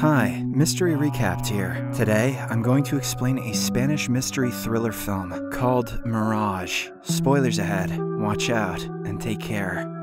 Hi, Mystery Recapped here. Today, I'm going to explain a Spanish mystery thriller film called Mirage. Spoilers ahead, watch out, and take care.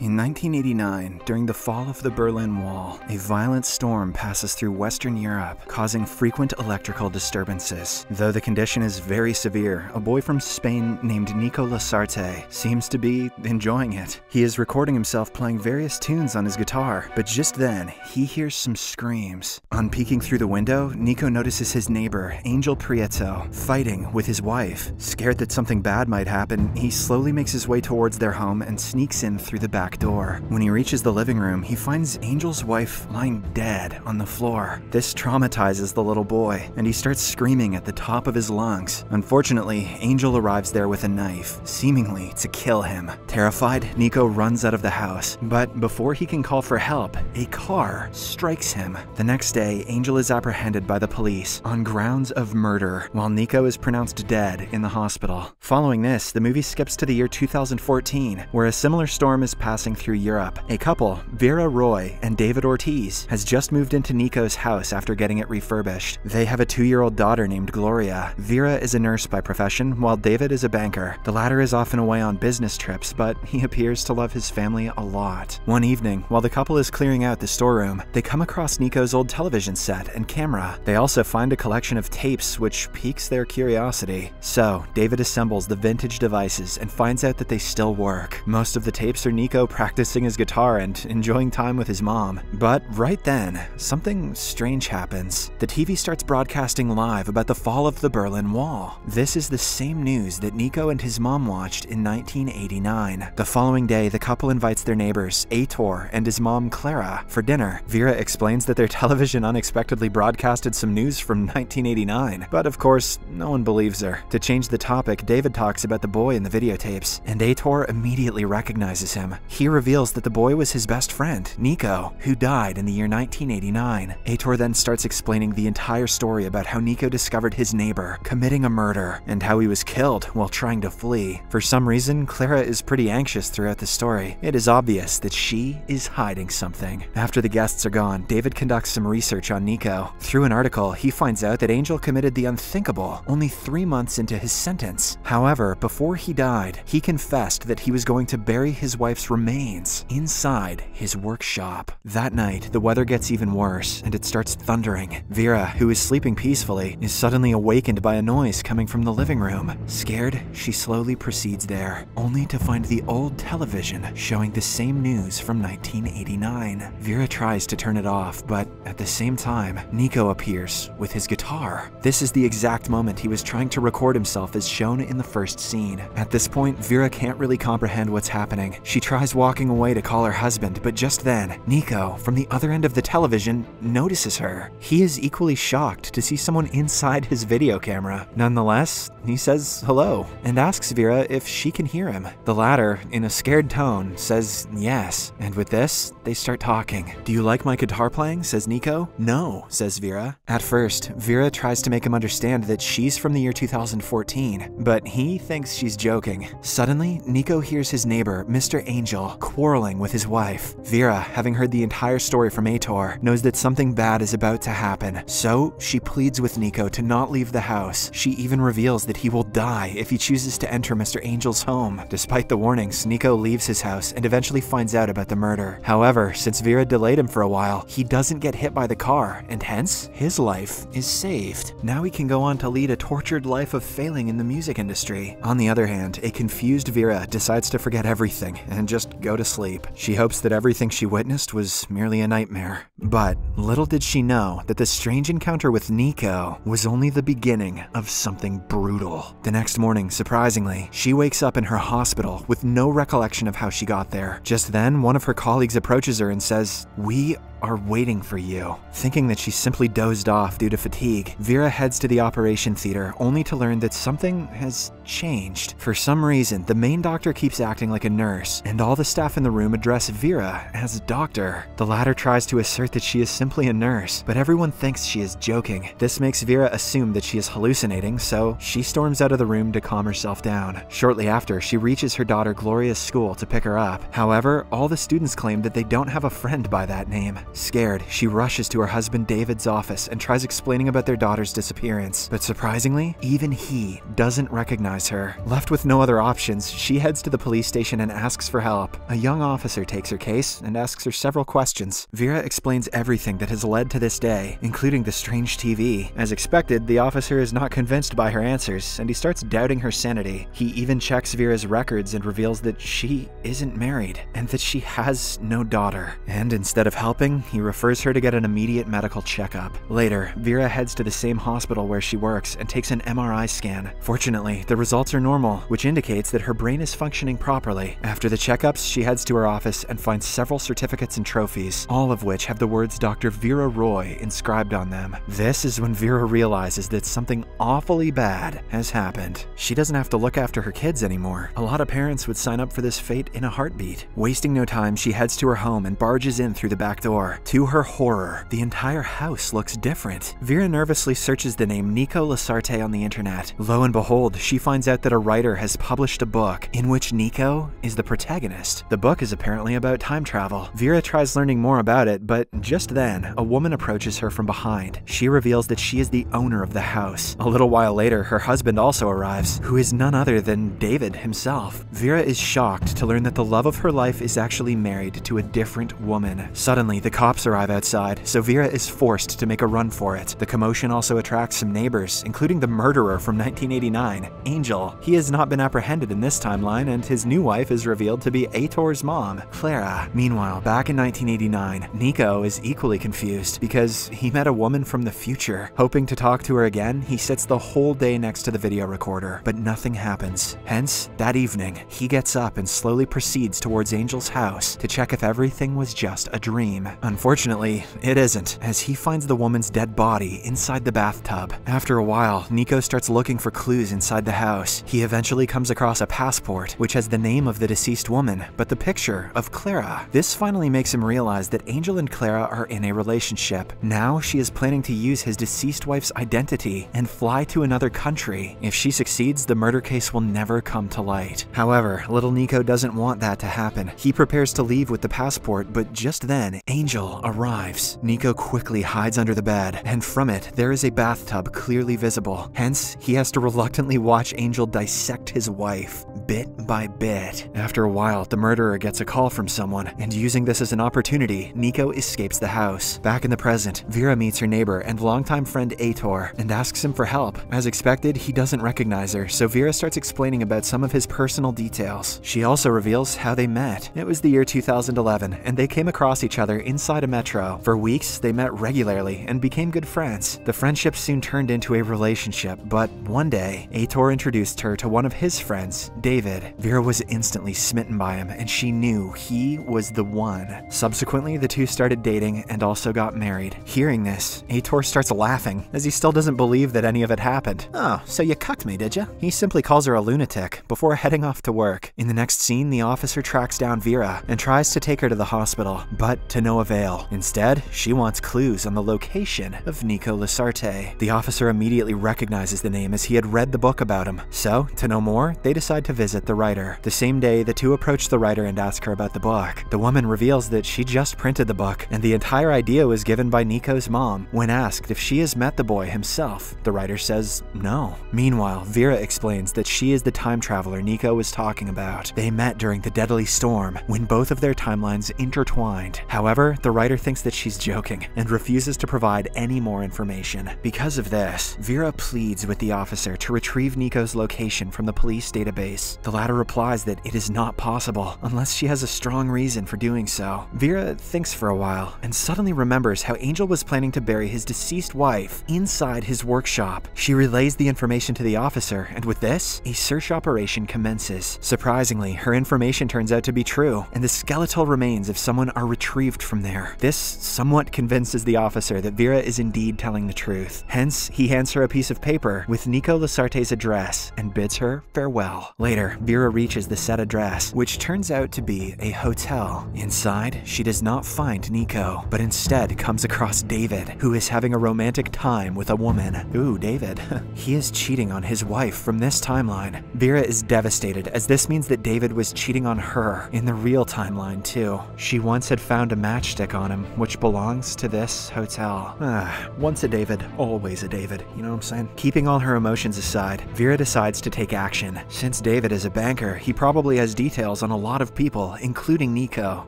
In 1989, during the fall of the Berlin Wall, a violent storm passes through Western Europe, causing frequent electrical disturbances. Though the condition is very severe, a boy from Spain named Nico Lasarte seems to be enjoying it. He is recording himself playing various tunes on his guitar, but just then, he hears some screams. On peeking through the window, Nico notices his neighbor, Angel Prieto, fighting with his wife. Scared that something bad might happen, he slowly makes his way towards their home and sneaks in through the back door. When he reaches the living room, he finds Angel's wife lying dead on the floor. This traumatizes the little boy, and he starts screaming at the top of his lungs. Unfortunately, Angel arrives there with a knife, seemingly to kill him. Terrified, Nico runs out of the house, but before he can call for help, a car strikes him. The next day, Angel is apprehended by the police on grounds of murder, while Nico is pronounced dead in the hospital. Following this, the movie skips to the year 2014, where a similar storm is passing through Europe. A couple, Vera Roy and David Ortiz, has just moved into Nico's house after getting it refurbished. They have a two-year-old daughter named Gloria. Vera is a nurse by profession, while David is a banker. The latter is often away on business trips, but he appears to love his family a lot. One evening, while the couple is clearing out the storeroom, they come across Nico's old television set and camera. They also find a collection of tapes which piques their curiosity. So, David assembles the vintage devices and finds out that they still work. Most of the tapes are Nico practicing his guitar and enjoying time with his mom. But right then, something strange happens. The TV starts broadcasting live about the fall of the Berlin Wall. This is the same news that Nico and his mom watched in 1989. The following day, the couple invites their neighbors, Aitor and his mom, Clara, for dinner. Vera explains that their television unexpectedly broadcasted some news from 1989, but of course, no one believes her. To change the topic, David talks about the boy in the videotapes, and Aitor immediately recognizes him. He reveals that the boy was his best friend, Nico, who died in the year 1989. Aitor then starts explaining the entire story about how Nico discovered his neighbor committing a murder and how he was killed while trying to flee. For some reason, Clara is pretty anxious throughout the story. It is obvious that she is hiding something. After the guests are gone, David conducts some research on Nico. Through an article, he finds out that Angel committed the unthinkable only three months into his sentence. However, before he died, he confessed that he was going to bury his wife's remains remains inside his workshop. That night, the weather gets even worse and it starts thundering. Vera, who is sleeping peacefully, is suddenly awakened by a noise coming from the living room. Scared, she slowly proceeds there, only to find the old television showing the same news from 1989. Vera tries to turn it off, but at the same time, Nico appears with his guitar. This is the exact moment he was trying to record himself as shown in the first scene. At this point, Vera can't really comprehend what's happening. She tries walking away to call her husband, but just then, Nico, from the other end of the television, notices her. He is equally shocked to see someone inside his video camera. Nonetheless, he says hello and asks Vera if she can hear him. The latter, in a scared tone, says yes, and with this, they start talking. Do you like my guitar playing? says Nico. No, says Vera. At first, Vera tries to make him understand that she's from the year 2014, but he thinks she's joking. Suddenly, Nico hears his neighbor, Mr. Angel, quarreling with his wife. Vera, having heard the entire story from Aitor, knows that something bad is about to happen, so she pleads with Nico to not leave the house. She even reveals that he will die if he chooses to enter Mr. Angel's home. Despite the warnings, Nico leaves his house and eventually finds out about the murder. However, since Vera delayed him for a while, he doesn't get hit by the car, and hence, his life is saved. Now he can go on to lead a tortured life of failing in the music industry. On the other hand, a confused Vera decides to forget everything and just go to sleep. She hopes that everything she witnessed was merely a nightmare. But little did she know that the strange encounter with Nico was only the beginning of something brutal. The next morning, surprisingly, she wakes up in her hospital with no recollection of how she got there. Just then, one of her colleagues approaches her and says, We are waiting for you. Thinking that she simply dozed off due to fatigue, Vera heads to the operation theater only to learn that something has changed. For some reason, the main doctor keeps acting like a nurse, and all the staff in the room address Vera as doctor. The latter tries to assert that she is simply a nurse, but everyone thinks she is joking. This makes Vera assume that she is hallucinating, so she storms out of the room to calm herself down. Shortly after, she reaches her daughter Gloria's school to pick her up. However, all the students claim that they don't have a friend by that name. Scared, she rushes to her husband David's office and tries explaining about their daughter's disappearance. But surprisingly, even he doesn't recognize her. Left with no other options, she heads to the police station and asks for help. A young officer takes her case and asks her several questions. Vera explains everything that has led to this day, including the strange TV. As expected, the officer is not convinced by her answers, and he starts doubting her sanity. He even checks Vera's records and reveals that she isn't married, and that she has no daughter. And instead of helping, he refers her to get an immediate medical checkup. Later, Vera heads to the same hospital where she works and takes an MRI scan. Fortunately, the results are normal, which indicates that her brain is functioning properly. After the checkups, she heads to her office and finds several certificates and trophies, all of which have the words Dr. Vera Roy inscribed on them. This is when Vera realizes that something awfully bad has happened. She doesn't have to look after her kids anymore. A lot of parents would sign up for this fate in a heartbeat. Wasting no time, she heads to her home and barges in through the back door. To her horror, the entire house looks different. Vera nervously searches the name Nico Lasarte on the internet. Lo and behold, she finds out that a writer has published a book in which Nico is the protagonist. The book is apparently about time travel. Vera tries learning more about it, but just then, a woman approaches her from behind. She reveals that she is the owner of the house. A little while later, her husband also arrives, who is none other than David himself. Vera is shocked to learn that the love of her life is actually married to a different woman. Suddenly, the cops arrive outside, so Vera is forced to make a run for it. The commotion also attracts some neighbors, including the murderer from 1989, Angel. He has not been apprehended in this timeline, and his new wife is revealed to be Aitor's mom, Clara. Meanwhile, back in 1989, Nico is equally confused because he met a woman from the future. Hoping to talk to her again, he sits the whole day next to the video recorder, but nothing happens. Hence, that evening, he gets up and slowly proceeds towards Angel's house to check if everything was just a dream. Unfortunately, it isn't, as he finds the woman's dead body inside the bathtub. After a while, Nico starts looking for clues inside the house. He eventually comes across a passport, which has the name of the deceased woman, but the picture of Clara. This finally makes him realize that Angel and Clara are in a relationship. Now she is planning to use his deceased wife's identity and fly to another country. If she succeeds, the murder case will never come to light. However, little Nico doesn't want that to happen. He prepares to leave with the passport, but just then, Angel arrives. Nico quickly hides under the bed, and from it, there is a bathtub clearly visible. Hence, he has to reluctantly watch Angel dissect his wife, bit by bit. After a while, the murderer gets a call from someone, and using this as an opportunity, Nico escapes the house. Back in the present, Vera meets her neighbor and longtime friend Aitor and asks him for help. As expected, he doesn't recognize her, so Vera starts explaining about some of his personal details. She also reveals how they met. It was the year 2011, and they came across each other inside a metro. For weeks, they met regularly and became good friends. The friendship soon turned into a relationship, but one day, Aitor introduced her to one of his friends, David. Vera was instantly smitten by him, and she knew he was the one. Subsequently, the two started dating and also got married. Hearing this, Aitor starts laughing, as he still doesn't believe that any of it happened. Oh, so you cucked me, did you? He simply calls her a lunatic before heading off to work. In the next scene, the officer tracks down Vera and tries to take her to the hospital, but to no avail. Instead, she wants clues on the location of Nico Lasarte. The officer immediately recognizes the name as he had read the book about him. So, to know more, they decide to visit the writer. The same day, the two approach the writer and ask her about the book. The woman reveals that she just printed the book, and the entire idea was given by Nico's mom. When asked if she has met the boy himself, the writer says no. Meanwhile, Vera explains that she is the time traveler Nico was talking about. They met during the deadly storm, when both of their timelines intertwined. However, the writer thinks that she's joking and refuses to provide any more information. Because of this, Vera pleads with the officer to retrieve Nico's location from the police database. The latter replies that it is not possible unless she has a strong reason for doing so. Vera thinks for a while and suddenly remembers how Angel was planning to bury his deceased wife inside his workshop. She relays the information to the officer, and with this, a search operation commences. Surprisingly, her information turns out to be true, and the skeletal remains of someone are retrieved from there. This somewhat convinces the officer that Vera is indeed telling the truth. Hence, he hands her a piece of paper with Nico Lasarte's address and bids her farewell. Later, Vera reaches the set address, which turns out to be a hotel. Inside, she does not find Nico, but instead comes across David, who is having a romantic time with a woman. Ooh, David. he is cheating on his wife from this timeline. Vera is devastated as this means that David was cheating on her in the real timeline too. She once had found a matchstick on him, which belongs to this hotel. Ah, once a David, always a David, you know what I'm saying? Keeping all her emotions aside, Vera decides to take action. Since David is a banker, he probably has details on a lot of people, including Nico.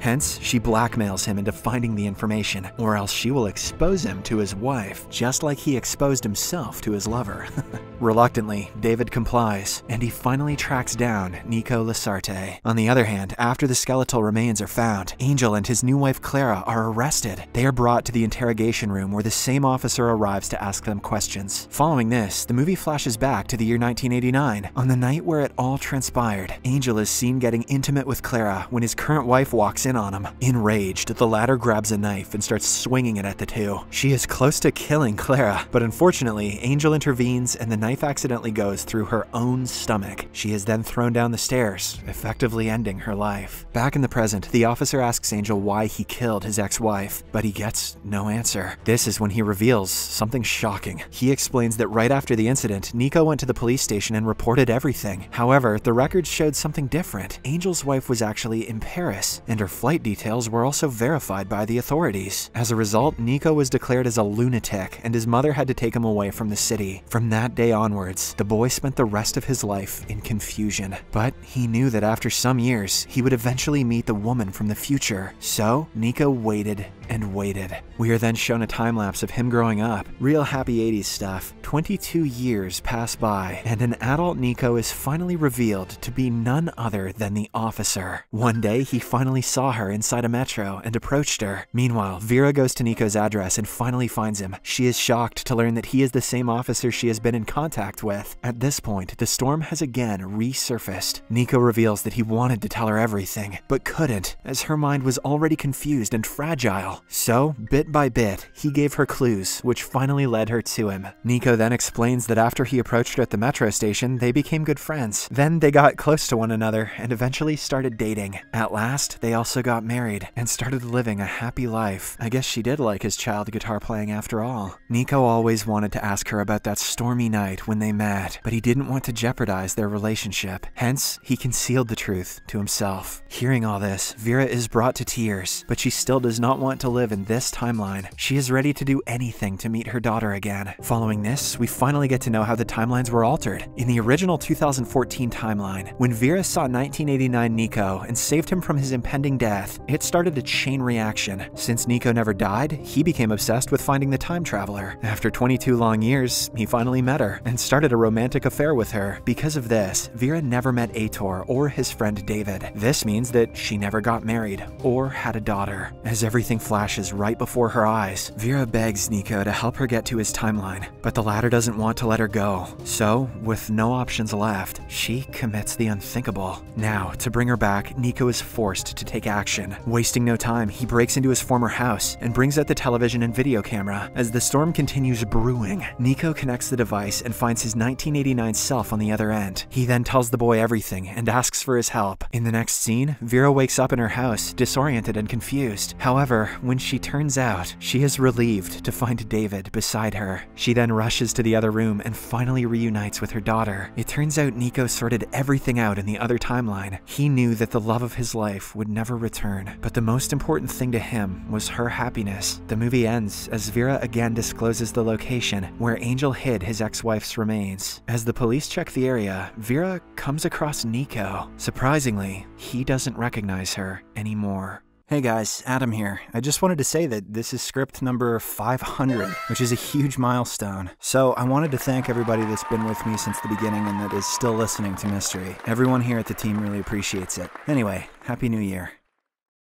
Hence, she blackmails him into finding the information, or else she will expose him to his wife, just like he exposed himself to his lover. Reluctantly, David complies, and he finally tracks down Nico Lasarte. On the other hand, after the skeletal remains are found, Angel and his new wife Clara are arrested. They are brought to the interrogation room where the same officer arrives to ask them questions. Following this, the movie flashes back to the year 1989. On the night where it all transpired, Angel is seen getting intimate with Clara when his current wife walks in on him. Enraged, the latter grabs a knife and starts swinging it at the two. She is close to killing Clara, but unfortunately, Angel intervenes and the knife accidentally goes through her own stomach. She is then thrown down the stairs, effectively ending her life. Back in the present, the officer asks Angel why he killed his ex-wife, but he gets no answer. This is when he reveals something shocking. He explains that right after the incident, Nico went to the police station and reported everything. However, the records showed something different. Angel's wife was actually in Paris, and her flight details were also verified by the authorities. As a result, Nico was declared as a lunatic, and his mother had to take him away from the city. From that day onwards, the boy spent the rest of his life in confusion. But he knew that after some years, he would eventually meet the woman from the future. So, Nico waited and waited. We are then shown a time lapse of him growing up. Real happy 80s stuff. 22 years pass by, and an adult Nico is finally revealed to be none other than the officer. One day, he finally saw her inside a metro and approached her. Meanwhile, Vera goes to Nico's address and finally finds him. She is shocked to learn that he is the same officer she has been in contact with. At this point, the storm has again resurfaced. Nico reveals that he wanted to tell her everything, but couldn't, as her mind was already confused and fragile. So, bit by bit, he gave her clues, which finally led her to him. Nico then explains that after he approached her at the metro station, they became good friends. Then they got close to one another and eventually started dating. At last, they also got married and started living a happy life. I guess she did like his child guitar playing after all. Nico always wanted to ask her about that stormy night when they met, but he didn't want to jeopardize their relationship. Hence, he concealed the truth to himself. Hearing all this, Vera is brought to tears, but she still does not want to live in this timeline. She is ready to do anything to meet her daughter again. Following this, we finally get to know how the timelines were altered. In the original 2014 timeline, when Vera saw 1989 Nico and saved him from his impending death, it started a chain reaction. Since Nico never died, he became obsessed with finding the time traveler. After 22 long years, he finally met her and started a romantic affair with her. Because of this, Vera never met Aitor or his friend David. This means that she never got married or had a daughter. As everything flashes right before her eyes, Vera begs Nico to help her get to his timeline, but the latter doesn't want to let her go. So, with no options left, she commits the unthinkable. Now, to bring her back, Nico is forced to take action. Wasting no time, he breaks into his former house and brings out the television and video camera. As the storm continues brewing, Nico connects the device and finds his 1989 self on the other end. He then tells the boy everything and asks for his help. In the next scene, Vera wakes up in her house, disoriented and confused. However, when she turns out, she is relieved to find David beside her. She then rushes to the other room and finally reunites with her daughter. It turns out Nico sorted everything out in the other timeline. He knew that the love of his life would never return, but the most important thing to him was her happiness. The movie ends as Vera again discloses the location where Angel hid his ex-wife's remains. As the police check the area, Vera comes across Nico. Surprisingly, he doesn't recognize her anymore. Hey guys, Adam here. I just wanted to say that this is script number 500, which is a huge milestone. So I wanted to thank everybody that's been with me since the beginning and that is still listening to Mystery. Everyone here at the team really appreciates it. Anyway, Happy New Year.